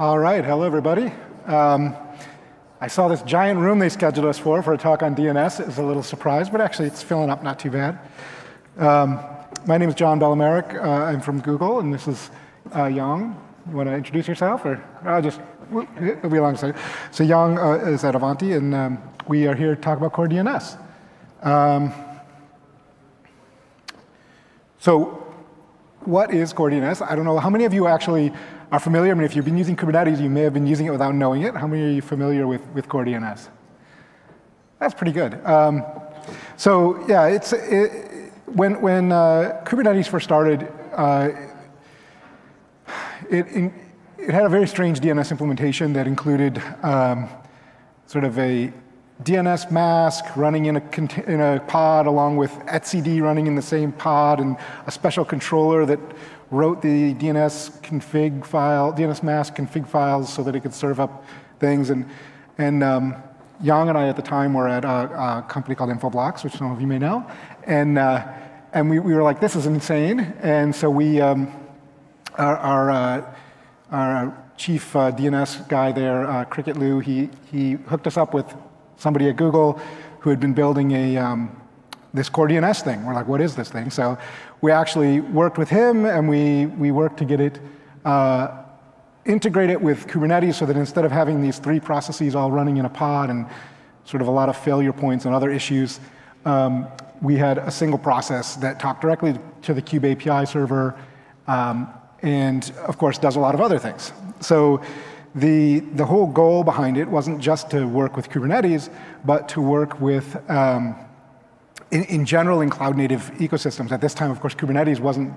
All right, hello everybody. Um, I saw this giant room they scheduled us for for a talk on DNS. It was a little surprise, but actually it's filling up not too bad. Um, my name is John Belamaric. Uh, I'm from Google, and this is uh, Yong. You want to introduce yourself, or I'll just it'll be a long. So Yong uh, is at Ivanti, and um, we are here to talk about core DNS. Um, so what is core DNS? I don't know how many of you actually are familiar. I mean, if you've been using Kubernetes, you may have been using it without knowing it. How many are you familiar with, with core DNS? That's pretty good. Um, so yeah, it's, it, when, when uh, Kubernetes first started, uh, it, in, it had a very strange DNS implementation that included um, sort of a dnsmasq running in a, in a pod along with etcd running in the same pod and a special controller that wrote the DNS config file, dnsmasq config files so that it could serve up things. And, and um, Yang and I at the time were at a, a, company called Infoblox, which some of you may know. And, uh, and we, we were like, this is insane. And so we, um, our, our, uh, our chief uh, DNS guy there, uh, Cricket Liu, he, he hooked us up with somebody at Google who had been building a, um, this core DNS thing. We're like, what is this thing? So we actually worked with him and we, we worked to get it uh, integrate it with Kubernetes so that instead of having these three processes all running in a pod and sort of a lot of failure points and other issues, um, we had a single process that talked directly to the Kube API server um, and, of course, does a lot of other things. So the, the whole goal behind it wasn't just to work with Kubernetes, but to work with um, in, in, general in cloud native ecosystems. At this time, of course, Kubernetes wasn't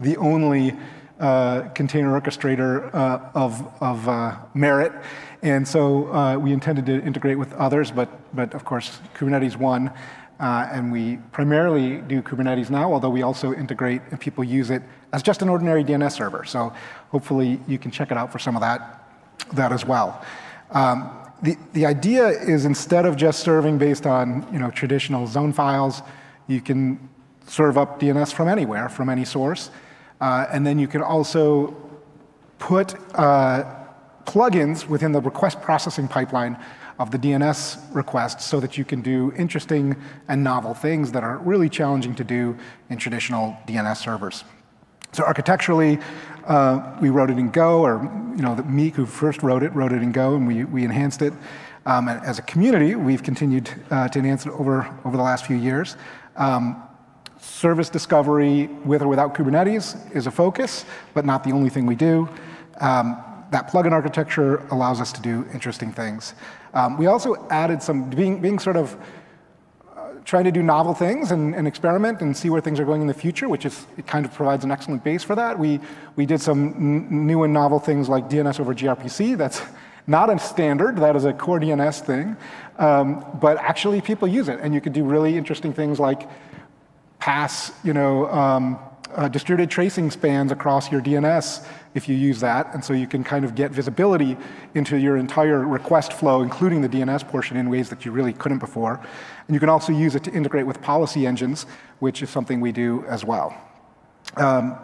the only uh, container orchestrator uh, of, of uh, merit. And so uh, we intended to integrate with others, but, but of course, Kubernetes won. Uh, and we primarily do Kubernetes now, although we also integrate and people use it as just an ordinary DNS server. So hopefully you can check it out for some of that, that as well. Um, the, the idea is instead of just serving based on you know, traditional zone files, you can serve up DNS from anywhere, from any source. Uh, and then you can also put uh, plugins within the request processing pipeline of the DNS request so that you can do interesting and novel things that are really challenging to do in traditional DNS servers. So architecturally, uh, we wrote it in Go, or you know, the Miek, who first wrote it, wrote it in Go, and we, we enhanced it. Um, and as a community, we've continued uh, to enhance it over, over the last few years. Um, service discovery, with or without Kubernetes, is a focus, but not the only thing we do. Um, that plugin architecture allows us to do interesting things. Um, we also added some, being, being sort of trying to do novel things and, and, experiment and see where things are going in the future, which is, it kind of provides an excellent base for that. We, we did some new and novel things like DNS over gRPC. That's not a standard, that is a core DNS thing. Um, but actually people use it and you can do really interesting things like pass, you know, um, uh, distributed tracing spans across your DNS if you use that. And so you can kind of get visibility into your entire request flow, including the DNS portion in ways that you really couldn't before. And you can also use it to integrate with policy engines, which is something we do as well. Um,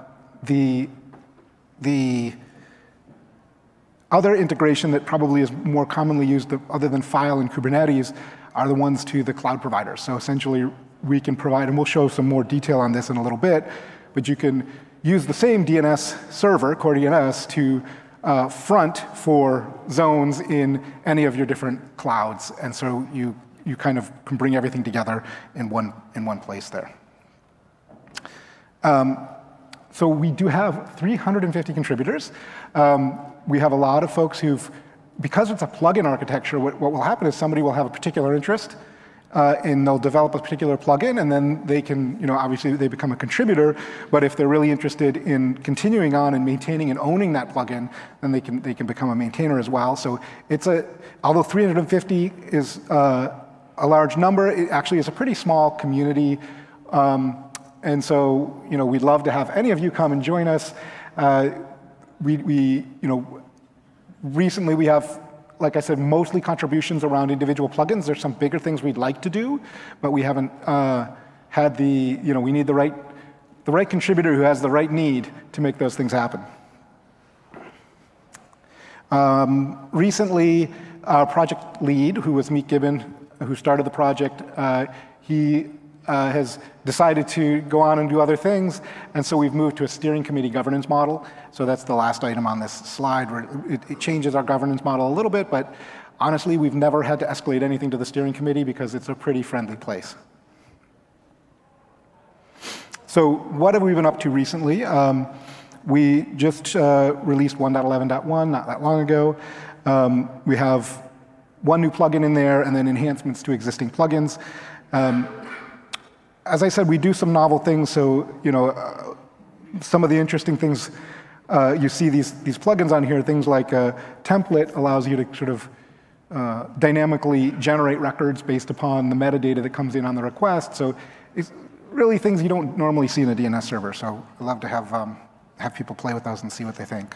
the, the other integration that probably is more commonly used other than file and Kubernetes are the ones to the cloud providers. So essentially we can provide, and we'll show some more detail on this in a little bit, but you can use the same DNS server, core DNS, to uh, front for zones in any of your different clouds. And so you, you kind of can bring everything together in one, in one place there. Um, so we do have 350 contributors. Um, we have a lot of folks who've, because it's a plugin architecture, what, what will happen is somebody will have a particular interest uh, and they'll develop a particular plugin, and then they can, you know, obviously they become a contributor. But if they're really interested in continuing on and maintaining and owning that plugin, then they can they can become a maintainer as well. So it's a although 350 is uh, a large number, it actually is a pretty small community. Um, and so, you know, we'd love to have any of you come and join us. Uh, we, we, you know, recently we have like I said, mostly contributions around individual plugins. There's some bigger things we'd like to do, but we haven't uh, had the, you know, we need the right, the right contributor who has the right need to make those things happen. Um, recently, our project lead, who was Miek Gieben, who started the project, uh, he uh, has decided to go on and do other things, and so we've moved to a steering committee governance model. So that's the last item on this slide, where it, it changes our governance model a little bit, but honestly, we've never had to escalate anything to the steering committee because it's a pretty friendly place. So what have we been up to recently? Um, we just uh, released 1.11.1 not that long ago. Um, we have one new plugin in there and then enhancements to existing plugins. Um, as I said, we do some novel things. So, you know, uh, some of the interesting things uh, you see these, these plugins on here, things like a template allows you to sort of uh, dynamically generate records based upon the metadata that comes in on the request. So it's really things you don't normally see in a DNS server. So I'd love to have, um, have people play with those and see what they think.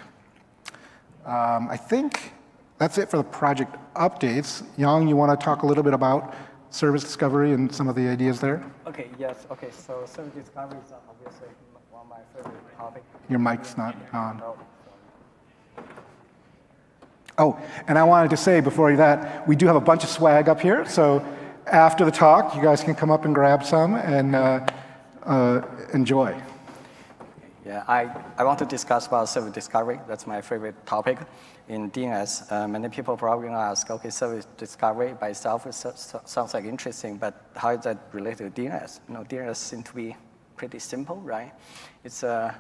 Um, I think that's it for the project updates. Yong, you want to talk a little bit about service discovery and some of the ideas there? Okay, yes, okay, so service discovery is obviously one of my favorite topics. Your mic's not on. Oh, and I wanted to say before that, we do have a bunch of swag up here. So after the talk, you guys can come up and grab some and uh, uh, enjoy. Yeah, I, I want to discuss about service discovery. That's my favorite topic in DNS. Uh, many people probably ask, okay, service discovery by itself sounds like interesting, but how is that related to DNS? You know, DNS seems to be pretty simple, right? It's a,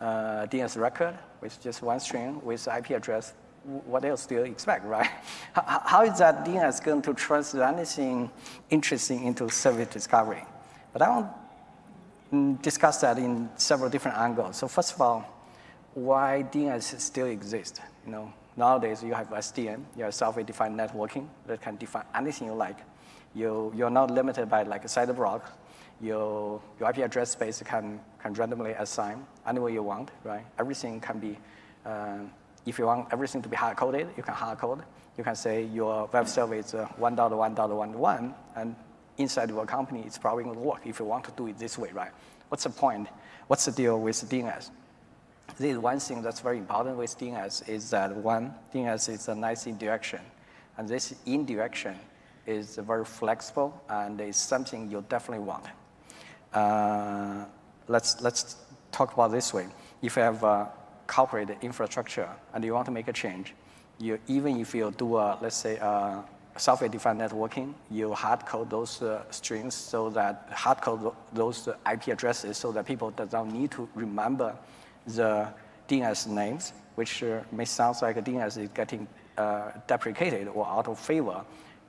a DNS record with just one string with IP address what else do you expect, right? How, how is that DNS going to translate anything interesting into service discovery? But I want discuss that in several different angles. So first of all, why DNS still exists? You know, nowadays you have SDN, you have software-defined networking that can define anything you like. You, you're not limited by like a CIDR block. Your, your IP address space can, can randomly assign anywhere you want, right? Everything can be uh, if you want everything to be hard-coded, you can hard-code. You can say your web server is uh, 1.1.1.1, and inside your company, it's probably going to work if you want to do it this way, right? What's the point? What's the deal with DNS? This is one thing that's very important with DNS is that one, DNS is a nice indirection. And this indirection is very flexible and is something you definitely want. Uh, let's, let's talk about this way. If you have a corporate infrastructure and you want to make a change, you, even if you do, a, let's say, a software-defined networking, you hard code those uh, strings so that hard code those IP addresses so that people do not need to remember the DNS names, which uh, may sound like a DNS is getting uh, deprecated or out of favor.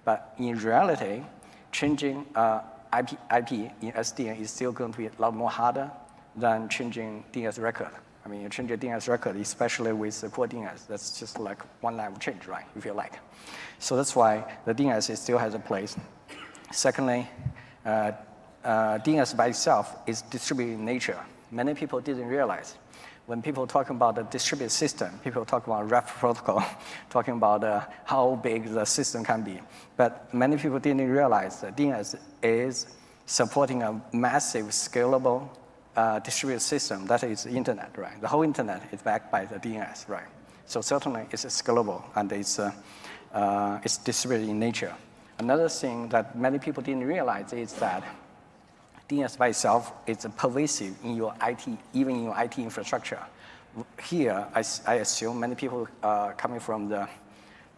But in reality, changing uh, IP, IP in SDN is still going to be a lot more harder than changing DNS record. I mean, you change your DNS record, especially with the core DNS. That's just like one line of change, right, if you like. So that's why the DNS still has a place. Secondly, uh, uh, DNS by itself is distributed in nature. Many people didn't realize. When people talk about the distributed system, people talk about REP protocol, talking about uh, how big the system can be. But many people didn't realize that DNS is supporting a massive, scalable uh, distributed system, that is the internet, right? The whole internet is backed by the DNS, right? So certainly it's scalable and it's, uh, uh, it's distributed in nature. Another thing that many people didn't realize is that DNS by itself is pervasive in your IT, even in your IT infrastructure. Here, I, I assume many people are uh, coming from the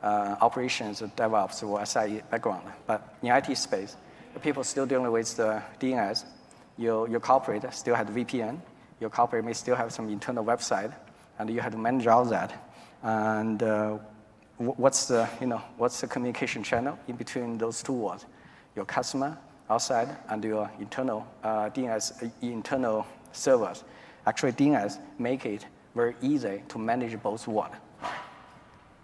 uh, operations, DevOps, or SRE background. But in IT space, people still dealing with the DNS your, your corporate still has VPN. Your corporate may still have some internal website, and you have to manage all that. And uh, what's the, you know, what's the communication channel in between those two worlds? Your customer outside and your internal uh, DNS, uh, internal servers. Actually, DNS make it very easy to manage both worlds.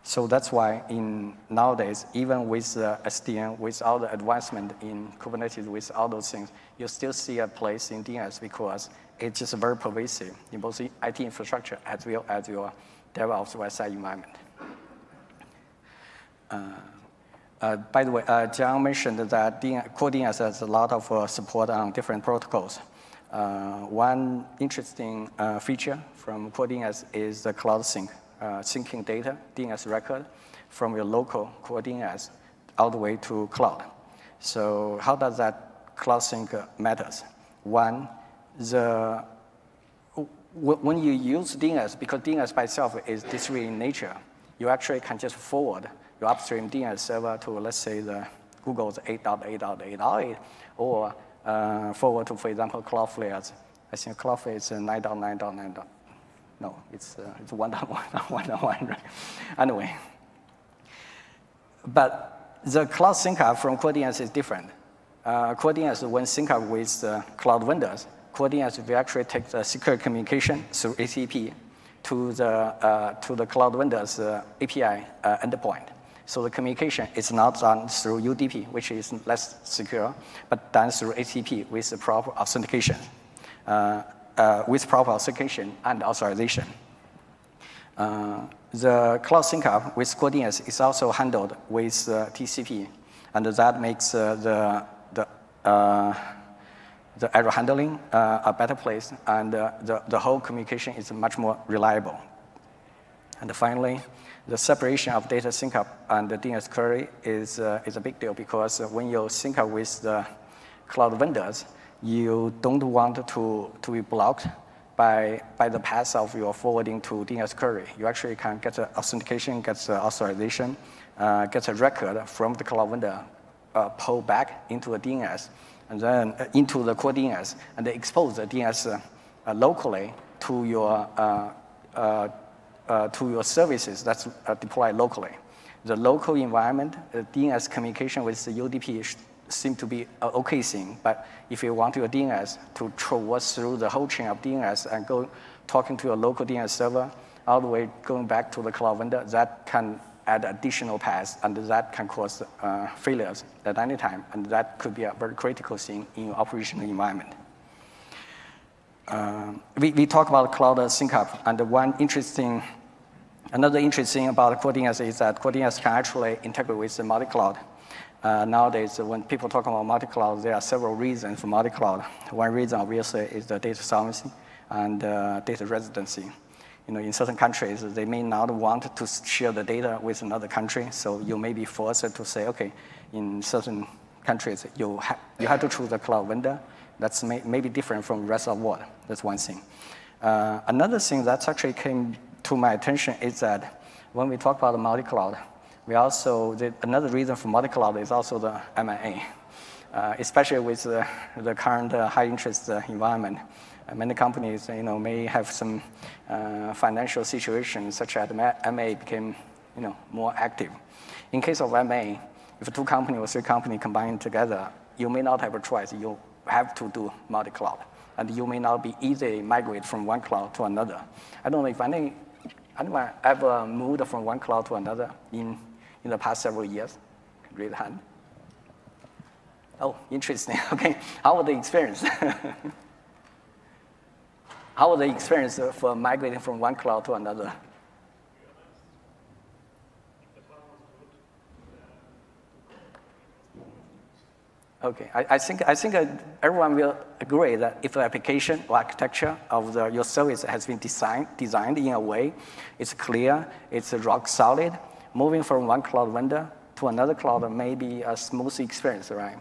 So that's why in nowadays, even with uh, SDN, with all the advancement in Kubernetes, with all those things, you still see a place in DNS because it's just very pervasive in both IT infrastructure as well as your DevOps website environment. Uh, uh, by the way, uh, John mentioned that DNS, core has a lot of uh, support on different protocols. Uh, one interesting uh, feature from core DNS is the Cloud Sync uh, syncing data, DNS record, from your local core DNS all the way to cloud. So how does that cloud sync matters? One, the when you use DNS, because DNS by itself is distributed in nature, you actually can just forward your upstream DNS server to, let's say, the Google's 8.8.8.8, or uh, forward to, for example, Cloudflare's. I think Cloudflare is 9.9.9. No, it's, uh, it's 1.1.1, right? Anyway. But the cloud sync from CoreDNS is different. Uh, CoreDNS, when sync up with uh, cloud vendors, CoreDNS will actually take the secure communication through ACP to the, uh, to the cloud vendor's uh, API uh, endpoint. So the communication is not done through UDP, which is less secure, but done through ACP with the proper authentication, uh, uh, with proper authentication and authorization. Uh, the cloud sync up with CoreDNS is also handled with TCP, and that makes the, the the error handling uh, a better place, and uh, the, the whole communication is much more reliable. And finally, the separation of data sync up and the DNS query is, uh, is a big deal because when you sync up with the cloud vendors, you don't want to, to be blocked by, by the path of your forwarding to DNS query. You actually can get the authentication, get the authorization, uh, get a record from the cloud vendor, uh, pull back into a DNS, and then uh, into the core DNS and expose the DNS uh, locally to your, uh, to your services that's deployed locally. The local environment, the DNS communication with the UDP seem to be an okay thing, but if you want your DNS to traverse through the whole chain of DNS and go talking to your local DNS server, all the way going back to the cloud vendor, that can add additional paths, and that can cause uh, failures at any time, and that could be a very critical thing in your operational environment. Uh, we, we talk about cloud sync up, and one interesting, another interesting thing about CoreDNS is that CoreDNS can actually integrate with the multi-cloud. Uh, nowadays, when people talk about multi-cloud, there are several reasons for multi-cloud. One reason, obviously, is the data sovereignty and uh, data residency you know, in certain countries, they may not want to share the data with another country, so you may be forced to say, okay, in certain countries, you, ha you have to choose a cloud vendor. That's may maybe different from the rest of the world. That's one thing. Uh, another thing that actually came to my attention is that when we talk about the multi-cloud, we also, the, another reason for multi-cloud is also the M&A, uh, especially with the, the current uh, high interest uh, environment. Uh, many companies you know, may have some uh, financial situations such as MA became you know, more active. In case of M&A, if two companies or three companies combine together, you may not have a choice. You have to do multi-cloud. And you may not be easily migrate from one cloud to another. I don't know if any, anyone ever uh, moved from one cloud to another in, in the past several years. Raise hand. Oh, interesting. Okay, how was the experience? How was the experience for uh, migrating from one cloud to another? Okay, I, I, think, I think uh, everyone will agree that if the application or architecture of the, your service has been designed, designed in a way, it's clear, it's rock solid, moving from one cloud vendor to another cloud may be a smooth experience, right?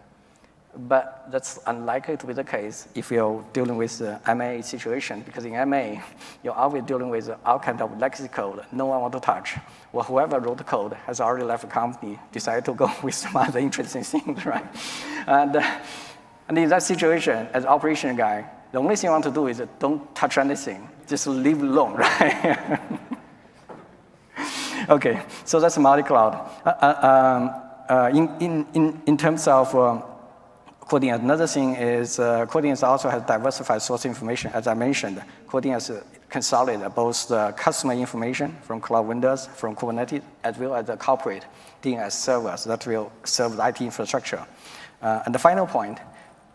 But that's unlikely to be the case if you're dealing with the MA situation, because in MA, you're always dealing with all kind of legacy code no one wants to touch. Well, whoever wrote the code has already left the company, decided to go with some other interesting things, right? And, and in that situation, as operation guy, the only thing you want to do is don't touch anything, just leave alone, right? okay, so that's multi-cloud. Uh, uh, um, uh, in, in, in, in terms of um, CoreDNS. Another thing is uh, also has diversified source information. As I mentioned, CoreDNS consolidated both the customer information from cloud vendors, from Kubernetes, as well as the corporate DNS servers that will serve the IT infrastructure. Uh, and the final point,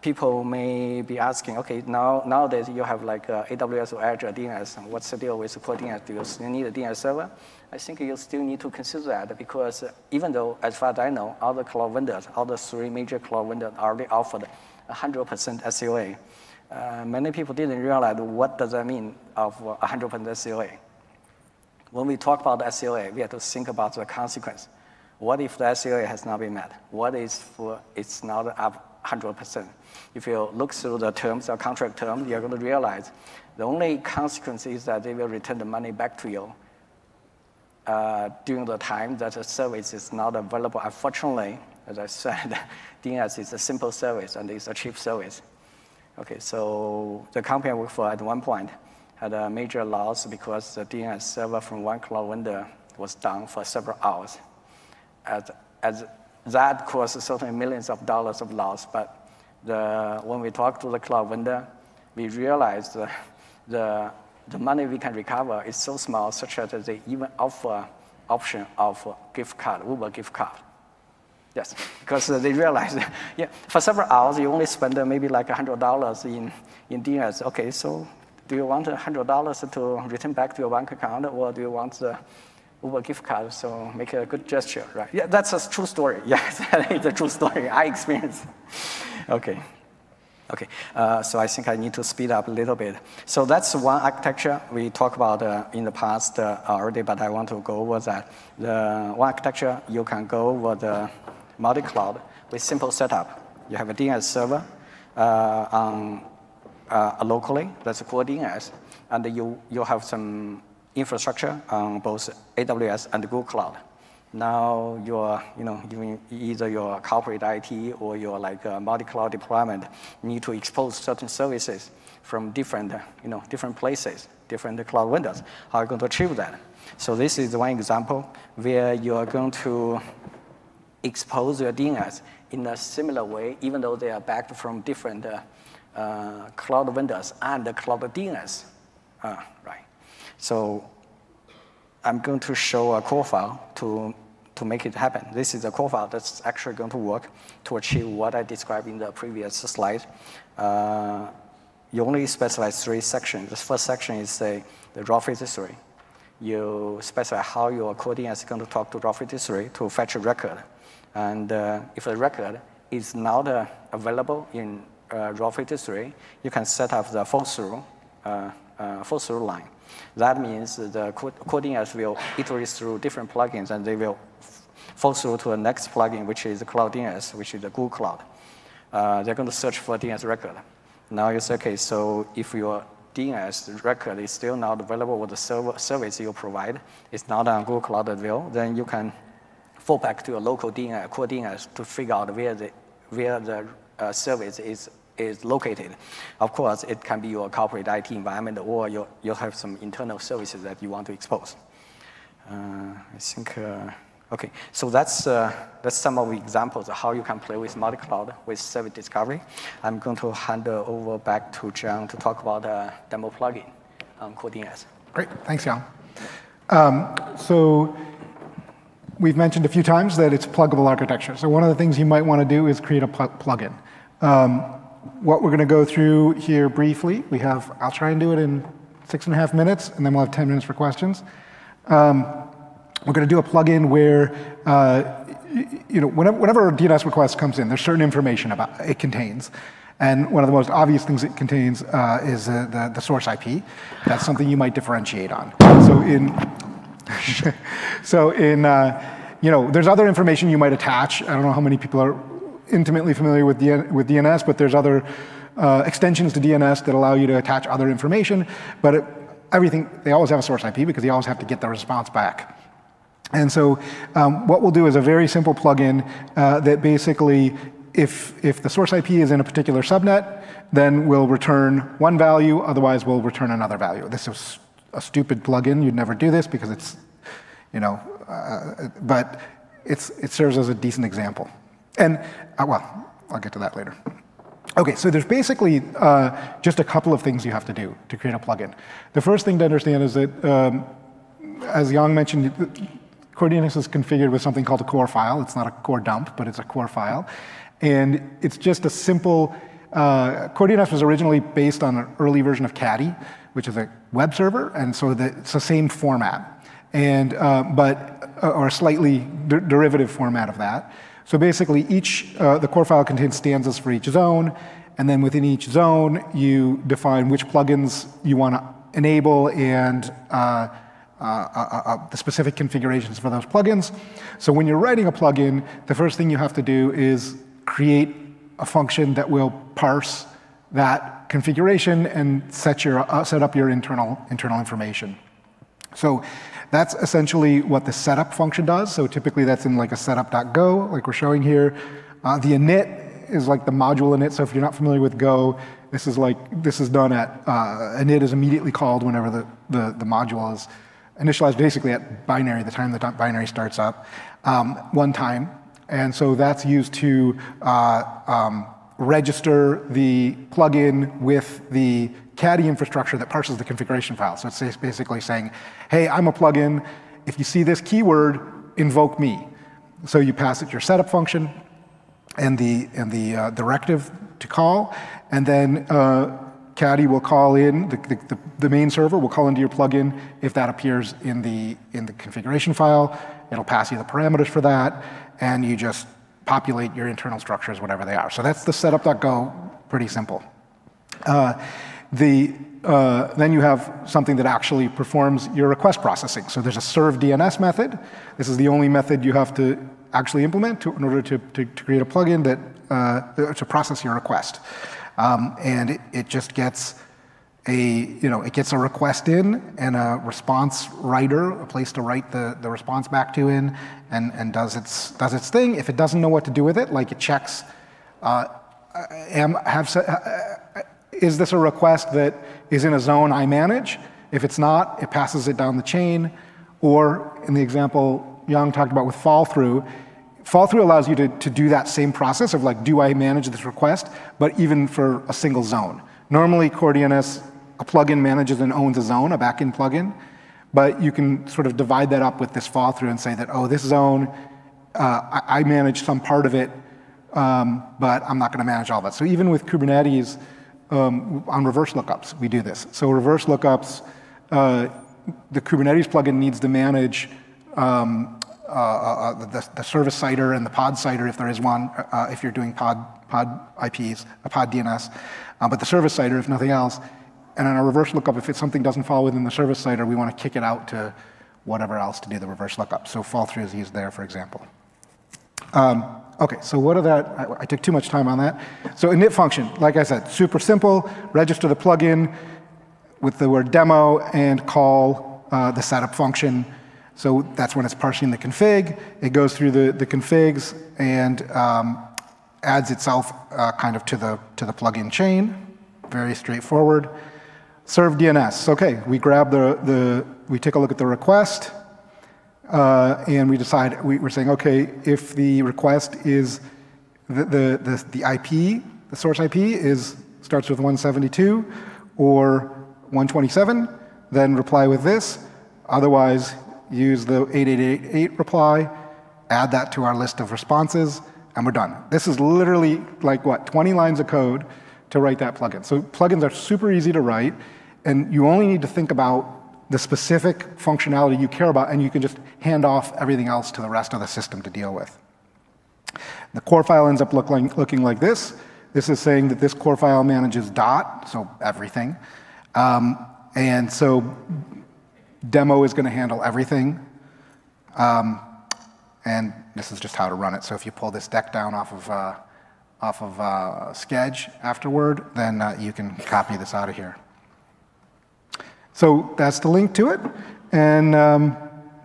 people may be asking, okay, now nowadays you have like uh, AWS or Azure DNS, what's the deal with CoreDNS? Do you still need a DNS server? I think you still need to consider that because even though, as far as I know, all the cloud vendors, all the three major cloud vendors already offered 100% SLA. Uh, many people didn't realize what does that mean of 100% SLA. when we talk about SLA, we have to think about the consequence. What if the SLA has not been met? What if it's not up 100%? If you look through the terms, the contract terms, you're going to realize the only consequence is that they will return the money back to you uh, during the time that the service is not available. Unfortunately, as I said, DNS is a simple service and it's a cheap service. Okay, so the company I worked for at one point had a major loss because the DNS server from one cloud vendor was down for several hours. As, as that caused certainly millions of dollars of loss, but the, when we talked to the cloud vendor, we realized the, the, the money we can recover is so small such that they even offer option of gift card, Uber gift card. Yes, because they realized, yeah, for several hours you only spend maybe like $100 in, in DNS. Okay, so do you want $100 to return back to your bank account or do you want the Uber gift card? So make a good gesture, right? Yeah, that's a true story. Yes, it's a true story. I experienced. Okay. Okay, uh, so I think I need to speed up a little bit. So that's one architecture we talked about uh, in the past uh, already, but I want to go over that. The one architecture, you can go over the multi-cloud with simple setup. You have a DNS server uh, on, uh, locally, that's called DNS, and you, you have some infrastructure on both AWS and Google Cloud. Now your, you know, either your corporate IT or your like uh, multi-cloud deployment need to expose certain services from different, you know, different places, different cloud vendors. How are you going to achieve that? So this is one example where you are going to expose your DNS in a similar way, even though they are backed from different uh, uh, cloud vendors and the cloud DNS. Uh, right. So I'm going to show a core file to, to make it happen. This is a core file that's actually going to work to achieve what I described in the previous slide. Uh, you only specify three sections. The first section is say, the Route 53. You specify how your DNS is going to talk to Route 53 to fetch a record. And uh, if the record is not uh, available in uh, Route 53, you can set up the fall through, uh, uh, fall through line. That means the coding will iterate through different plugins and they will fall through to the next plugin, which is Cloud DNS, which is the Google Cloud. Uh, they're going to search for DNS record. Now you say, okay, so if your DNS record is still not available with the server service you provide, it's not on Google Cloud available, then you can fall back to a local DNS, core DNS to figure out where the, where the uh, service is, is located. Of course, it can be your corporate IT environment or you, you have some internal services that you want to expose. Uh, I think, uh, okay, so that's, uh, that's some of the examples of how you can play with multi-cloud with service discovery. I'm going to hand over back to John to talk about a demo plugin on core DNS. Great, thanks, Yong. Um, so we've mentioned a few times that it's pluggable architecture. So one of the things you might want to do is create a pl plugin. Um, what we're going to go through here briefly, we have, I'll try and do it in six and a half minutes, and then we'll have 10 minutes for questions. Um, we're going to do a plugin where, uh, you know, whenever, whenever a DNS request comes in, there's certain information about it contains. And one of the most obvious things it contains uh, is uh, the, the source IP. That's something you might differentiate on. So in so in, uh, you know, there's other information you might attach. I don't know how many people are intimately familiar with, DN with DNS, but there's other uh, extensions to DNS that allow you to attach other information. But it, everything, they always have a source IP because they always have to get the response back. And so um, what we'll do is a very simple plugin uh, that basically, if, if the source IP is in a particular subnet, then we'll return one value, otherwise we'll return another value. This is a stupid plugin. You'd never do this because it's, you know, uh, but it's, it serves as a decent example. And, uh, well, I'll get to that later. Okay, so there's basically uh, just a couple of things you have to do to create a plugin. The first thing to understand is that, um, as Yong mentioned, Core is configured with something called a core file. It's not a core dump, but it's a core file. And it's just a simple, uh, was originally based on an early version of Caddy, which is a web server, and so the, it's the same format, and uh, but uh, or a slightly de derivative format of that. So basically, each uh, the core file contains stanzas for each zone, and then within each zone, you define which plugins you want to enable and uh, uh, uh, uh, the specific configurations for those plugins. So when you're writing a plugin, the first thing you have to do is create a function that will parse that configuration and set, your, uh, set up your internal, internal information. So that's essentially what the setup function does. So typically that's in like a setup.go, like we're showing here. Uh, the init is like the module init. So if you're not familiar with Go, this is like this is done at uh, init is immediately called whenever the, the, the module is initialized basically at binary, the time the binary starts up, um, one time. And so that's used to uh, um, register the plugin with the caddy infrastructure that parses the configuration file. So it's basically saying, hey, I'm a plugin. If you see this keyword, invoke me. So you pass it your setup function and the, and the uh, directive to call, and then uh, Caddy will call in, the, the, the, main server will call into your plugin if that appears in the, in the configuration file. It'll pass you the parameters for that, and you just populate your internal structures, whatever they are. So that's the setup.go, pretty simple. Uh, the, uh, then you have something that actually performs your request processing. So there's a serve DNS method. This is the only method you have to actually implement to, in order to, to, to, create a plugin that, uh, to process your request. Um, and it, it, just gets a, you know, it gets a request in and a response writer, a place to write the, the response back to in, and, and does, its, does its thing. If it doesn't know what to do with it, like it checks, uh, am, have, uh, is this a request that is in a zone I manage? If it's not, it passes it down the chain. Or in the example Yong talked about with fall through, fall through allows you to, to do that same process of like, do I manage this request, but even for a single zone. Normally, CoreDNS, a plugin manages and owns a zone, a backend plugin, but you can sort of divide that up with this fall through and say that, oh, this zone, uh, I, I, manage some part of it, um, but I'm not going to manage all of it. So even with Kubernetes, um, on reverse lookups, we do this. So reverse lookups, uh, the Kubernetes plugin needs to manage um, uh, uh, uh, the, the, service CIDR and the pod CIDR if there is one, uh, if you're doing pod, pod IPs, a pod DNS, uh, but the service CIDR if nothing else. And on a reverse lookup, if something doesn't fall within the service CIDR, we want to kick it out to whatever else to do the reverse lookup. So fall through is used there, for example. Um, okay, so what are that? I, I, took too much time on that. So init function, like I said, super simple. Register the plugin with the word demo and call uh, the setup function. So that's when it's parsing the config. It goes through the, the configs and um, adds itself uh, kind of to the, to the plugin chain. Very straightforward. Serve DNS. Okay, we grab the, the we take a look at the request. Uh, and we decide, we, are saying, okay, if the request is the, the, the, the, IP, the source IP is, starts with 172 or 127, then reply with this. Otherwise, use the 8888 reply, add that to our list of responses, and we're done. This is literally like what, 20 lines of code to write that plugin. So plugins are super easy to write, and you only need to think about the specific functionality you care about, and you can just hand off everything else to the rest of the system to deal with. The core file ends up look like, looking like this. This is saying that this core file manages dot, so everything. Um, and so demo is going to handle everything. Um, and this is just how to run it. So if you pull this deck down off of, uh, off of uh, Sched afterward, then uh, you can copy this out of here. So that's the link to it. And um,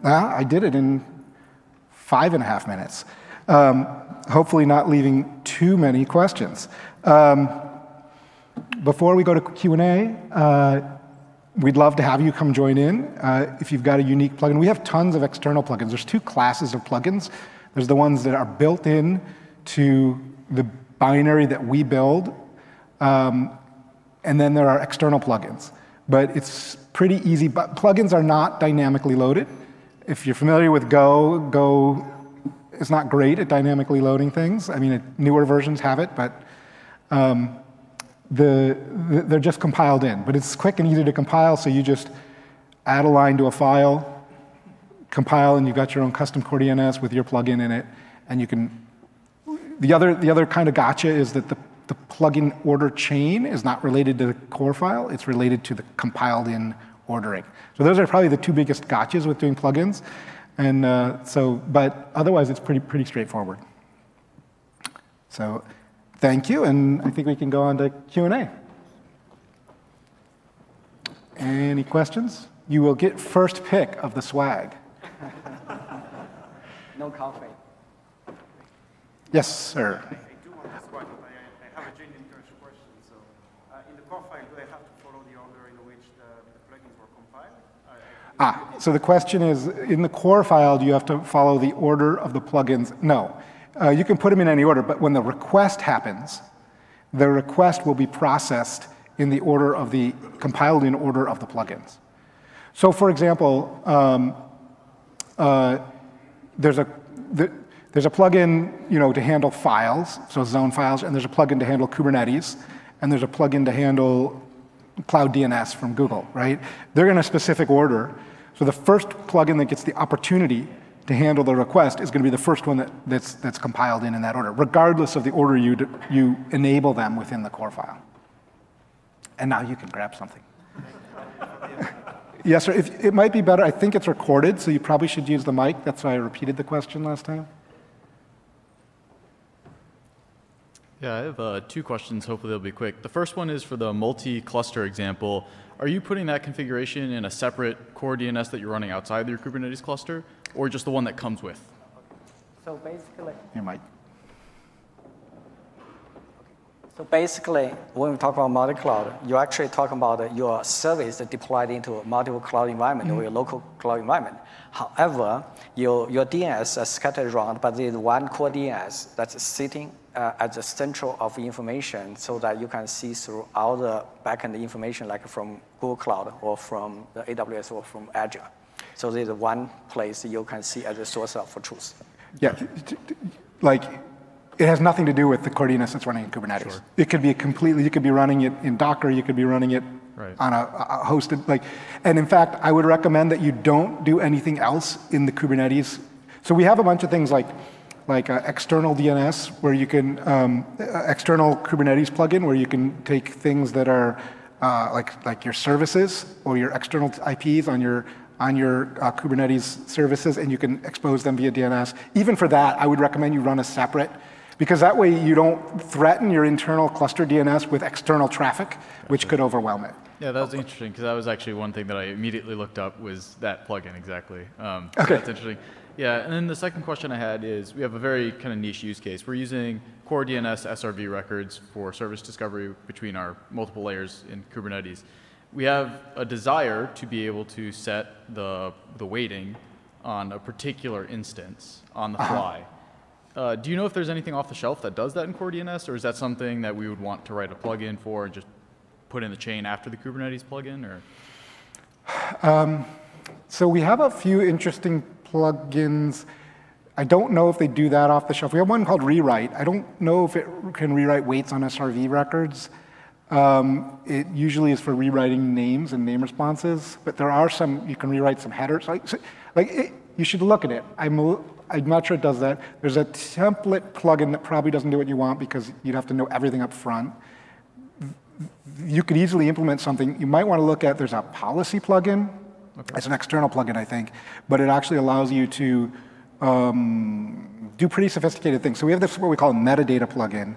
I did it in five and a half minutes. Um, hopefully not leaving too many questions. Um, before we go to Q&A, uh, we'd love to have you come join in uh, if you've got a unique plugin. We have tons of external plugins. There's two classes of plugins. There's the ones that are built in to the binary that we build, um, and then there are external plugins. But it's pretty easy, but plugins are not dynamically loaded. If you're familiar with Go, Go is not great at dynamically loading things. I mean, it, newer versions have it, but um, the, the, they're just compiled in. But it's quick and easy to compile, so you just add a line to a file, compile, and you've got your own custom core DNS with your plugin in it, and you can. The other, the other kind of gotcha is that the the plugin order chain is not related to the core file, it's related to the compiled in ordering. So those are probably the two biggest gotchas with doing plugins. And uh, so, but otherwise, it's pretty, pretty straightforward. So thank you, and I think we can go on to Q&A. Any questions? You will get first pick of the swag. no coffee. Yes, sir. I, I do want this one. I, I have a genuine question. So, uh, in the core file, do I have to follow the order in which the, the plugins were compiled? Ah, so the question is, in the core file, do you have to follow the order of the plugins? No. Uh, you can put them in any order, but when the request happens, the request will be processed in the order of the, compiled in order of the plugins. So for example, um, uh, there's a, the, there's a plugin you know, to handle files, so zone files, and there's a plugin to handle Kubernetes, and there's a plugin to handle Cloud DNS from Google, right? They're in a specific order. So the first plugin that gets the opportunity to handle the request is going to be the first one that, that's, that's compiled in in that order, regardless of the order you, you enable them within the core file. And now you can grab something. yes, sir. If, it might be better. I think it's recorded, so you probably should use the mic. That's why I repeated the question last time. Yeah, I have uh, two questions. Hopefully, they'll be quick. The first one is for the multi-cluster example. Are you putting that configuration in a separate core DNS that you're running outside your Kubernetes cluster, or just the one that comes with? So basically, Your mic. So basically, when we talk about multi-cloud, you're actually talking about your service deployed into a multiple cloud environment mm -hmm. or your local cloud environment. However, your, your DNS is scattered around, but there's one core DNS that's sitting uh, at the center of information so that you can see through all the backend information like from Google Cloud or from the AWS or from Azure. So there's one place you can see as a source of truth. Yeah, like it has nothing to do with the core DNS that's running in Kubernetes. Sure. It could be completely, you could be running it in Docker, you could be running it right. on a, a, hosted, like, and in fact, I would recommend that you don't do anything else in the Kubernetes. So we have a bunch of things like like uh, external DNS, where you can, um, uh, external Kubernetes plugin, where you can take things that are uh, like, like your services or your external IPs on your, on your uh, Kubernetes services, and you can expose them via DNS. Even for that, I would recommend you run a separate, because that way you don't threaten your internal cluster DNS with external traffic, which could overwhelm it. Yeah, that was interesting because that was actually one thing that I immediately looked up was that plugin exactly. Um, okay. That's interesting. Yeah, and then the second question I had is we have a very kind of niche use case. We're using core DNS SRV records for service discovery between our multiple layers in Kubernetes. We have a desire to be able to set the, the weighting on a particular instance on the uh-huh. fly. Uh, do you know if there's anything off the shelf that does that in core DNS, or is that something that we would want to write a plugin for and just put in the chain after the Kubernetes plugin? Or? Um, so we have a few interesting plugins. I don't know if they do that off the shelf. We have one called Rewrite. I don't know if it can rewrite weights on SRV records. Um, it usually is for rewriting names and name responses, but there are some, you can rewrite some headers. Like, so, like it, you should look at it. I'm, I'm not sure it does that. There's a template plugin that probably doesn't do what you want because you'd have to know everything up front. You could easily implement something. You might want to look at, there's a policy plugin Okay. It's an external plugin, I think, but it actually allows you to um, do pretty sophisticated things. So we have this what we call a metadata plugin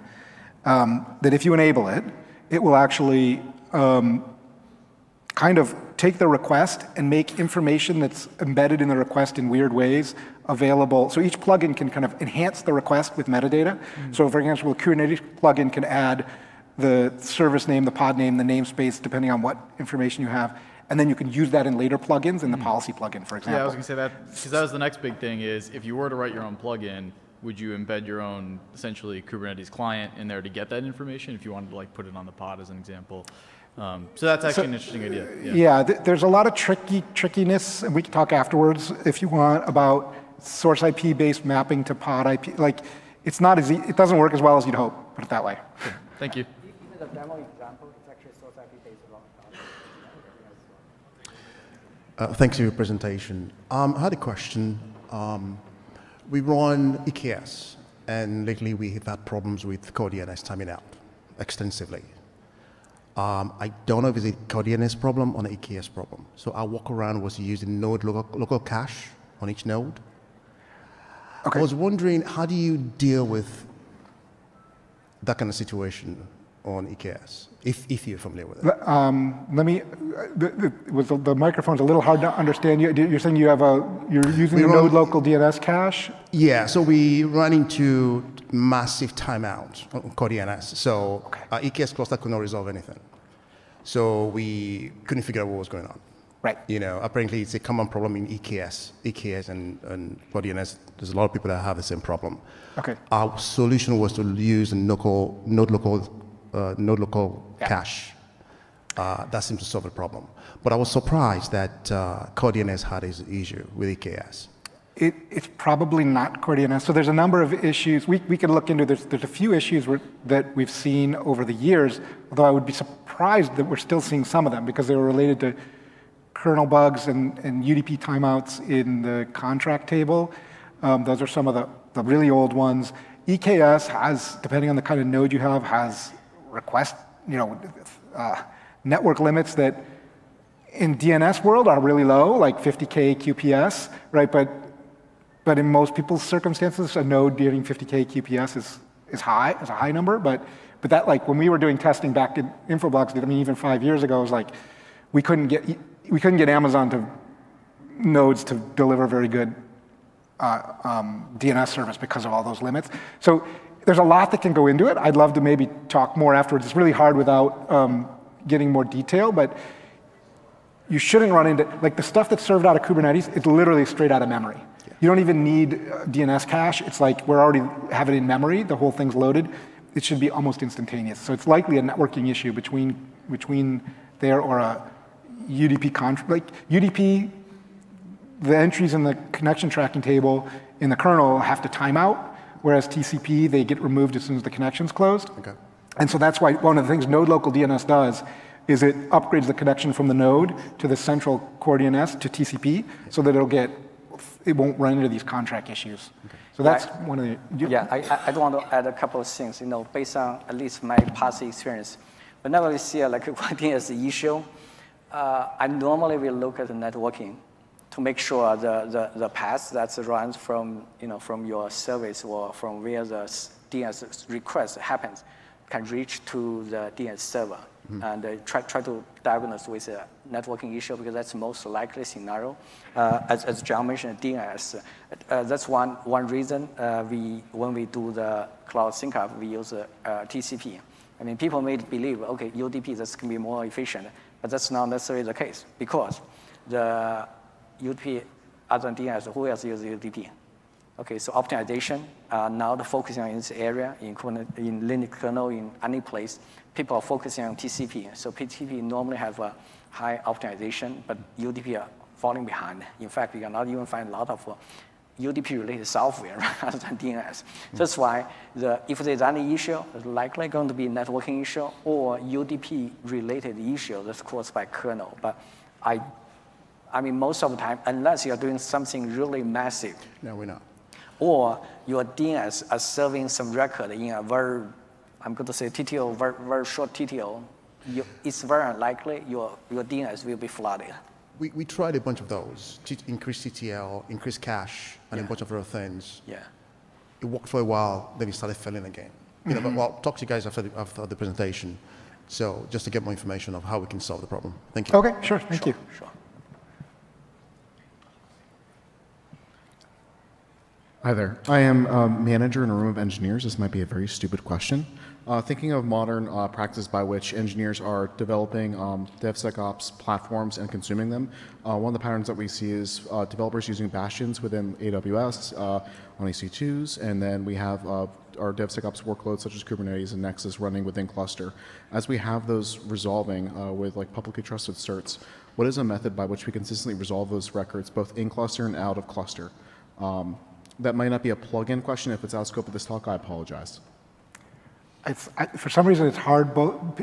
um, that if you enable it, it will actually um, kind of take the request and make information that's embedded in the request in weird ways available. So each plugin can kind of enhance the request with metadata. Mm. So for example, a Kubernetes plugin can add the service name, the pod name, the namespace, depending on what information you have and then you can use that in later plugins in the mm. policy plugin, for example. Yeah, I was going to say that because that was the next big thing is if you were to write your own plugin, would you embed your own essentially Kubernetes client in there to get that information if you wanted to like put it on the pod as an example? Um, so that's actually so, an interesting idea. Yeah, yeah th there's a lot of tricky trickiness, and we can talk afterwards if you want about source IP based mapping to pod IP. Like, it's not as e it doesn't work as well as you'd hope. Put it that way. Thank you. Uh, thanks for your presentation. Um, I had a question. Um, we run EKS, and lately we have had problems with core DNS timing out extensively. Um, I don't know if it's a CoreDNS problem or an EKS problem. So our workaround was using node local, local cache on each node. Okay. I was wondering, how do you deal with that kind of situation on EKS, if, if you're familiar with it? Um, let me, uh, the, the, was the, the microphone's a little hard to understand. You, you're saying you have a, you're using We the run- node local DNS cache? Yeah, so we run into massive timeout on CoreDNS. So our EKS cluster could not resolve anything. So we couldn't figure out what was going on. Right. You know, apparently it's a common problem in EKS, EKS and, and CoreDNS. There's a lot of people that have the same problem. Okay. Our solution was to use a local, node local, uh, node local Yeah. cache. Uh, that seems to solve the problem. But I was surprised that uh, CoreDNS had this issue with EKS. It, it's probably not core DNS. So there's a number of issues. We, we could look into, there's, there's a few issues where, that we've seen over the years, although I would be surprised that we're still seeing some of them because they were related to kernel bugs and, and UDP timeouts in the conntrack table. Um, those are some of the, the really old ones. EKS has, depending on the kind of node you have, has request, you know, uh, network limits that in DNS world are really low, like 50K QPS, right? But, but in most people's circumstances, a node getting 50K QPS is, is high, is a high number. But, but that, like, when we were doing testing back in Infoblox, I mean, even five years ago, it was like, we couldn't get, we couldn't get Amazon to nodes to deliver very good uh, um, DNS service because of all those limits. So there's a lot that can go into it. I'd love to maybe talk more afterwards. It's really hard without um, getting more detail, but you shouldn't run into, like the stuff that's served out of Kubernetes, it's literally straight out of memory. You don't even need uh, DNS cache. It's like we're already have it in memory. The whole thing's loaded. It should be almost instantaneous. So it's likely a networking issue between, between there or a UDP conntrack. Like UDP, the entries in the connection tracking table in the kernel have to time out, whereas TCP, they get removed as soon as the connection's closed. Okay. And so that's why one of the things node local DNS does is it upgrades the connection from the node to the central core DNS to TCP so that it'll get, it won't run into these conntrack issues. So that's one of the. you- Yeah, I, I, I want to add a couple of things, you know, based on at least my past experience. Whenever we see uh, like one thing as an issue, uh, I normally will look at the networking to make sure the, the, the path that runs from, you know, from your service or from where the DNS request happens can reach to the DNS server. And uh, try, try to diagnose with a networking issue because that's the most likely scenario. Uh, as, as John mentioned, DNS, uh, that's one, one reason uh, we, when we do the cloud sync up, we use uh, uh, TCP. I mean, people may believe, okay, UDP, that's going to be more efficient, but that's not necessarily the case because the UDP, other than DNS, who else uses UDP? Okay, so optimization, uh, now the focusing on this area in, in Linux kernel, in any place, people are focusing on TCP. So TCP normally have a high optimization, but UDP are falling behind. In fact, you cannot even find a lot of uh, UDP-related software rather than DNS. That's why the, if there's any issue, it's likely going to be networking issue or UDP-related issue that's caused by kernel. But I, I mean, most of the time, unless you're doing something really massive, No, we're not. or your DNS are serving some record in a very, I'm going to say TTL, very, very short TTL, you, it's very unlikely your, your DNS will be flooded. We, we tried a bunch of those, T- increase TTL, increase cache, and a bunch of other things. Yeah. It worked for a while, then it started failing again. You know, but mm-hmm. well, talk to you guys after the, after the presentation. So just to get more information of how we can solve the problem. Thank you. Okay, sure, thank you. Sure. Hi there. I am a manager in a room of engineers. This might be a very stupid question. Uh, thinking of modern uh, practices by which engineers are developing um, DevSecOps platforms and consuming them, uh, one of the patterns that we see is uh, developers using bastions within AWS uh, on EC2s, and then we have uh, our DevSecOps workloads such as Kubernetes and Nexus running within cluster. As we have those resolving uh, with like publicly trusted certs, what is a method by which we consistently resolve those records both in cluster and out of cluster? Um, that might not be a plug-in question. If it's out of scope of this talk, I apologize. It's, I, for some reason, it's hard.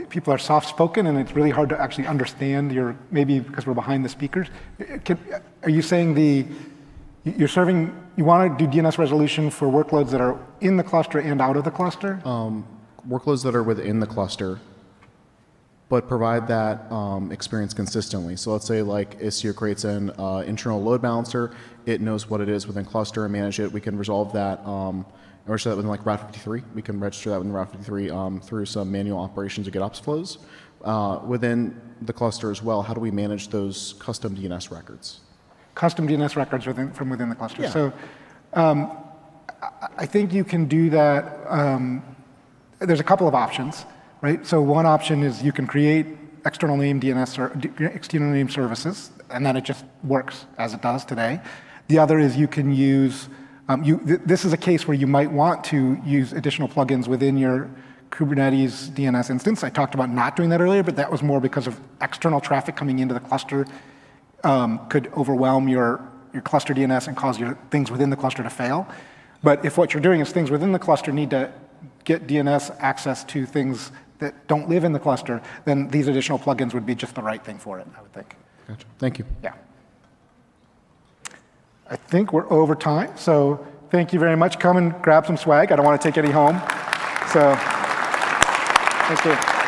People are soft-spoken, and it's really hard to actually understand your. Maybe because we're behind the speakers. Can, are you saying the you're serving? You want to do DNS resolution for workloads that are in the cluster and out of the cluster? Um, workloads that are within the cluster but provide that um, experience consistently. So let's say like Istio creates an uh, internal load balancer, it knows what it is within cluster and manage it. We can resolve that, um, and register that within like Route 53. We can register that within Route 53 um, through some manual operations or GitOps flows. Uh, within the cluster as well, how do we manage those custom DNS records? Custom DNS records within, from within the cluster. Yeah. So um, I- I think you can do that. Um, there's a couple of options, right? So one option is you can create external name DNS or external name services, and then it just works as it does today. The other is you can use. Um, you, th- this is a case where you might want to use additional plugins within your Kubernetes DNS instance. I talked about not doing that earlier, but that was more because of external traffic coming into the cluster um, could overwhelm your, your cluster DNS and cause your things within the cluster to fail. But if what you're doing is things within the cluster need to get DNS access to things that don't live in the cluster, then these additional plugins would be just the right thing for it, I would think. Gotcha. Thank you. Yeah. I think we're over time, so thank you very much. Come and grab some swag. I don't want to take any home. So, thank you.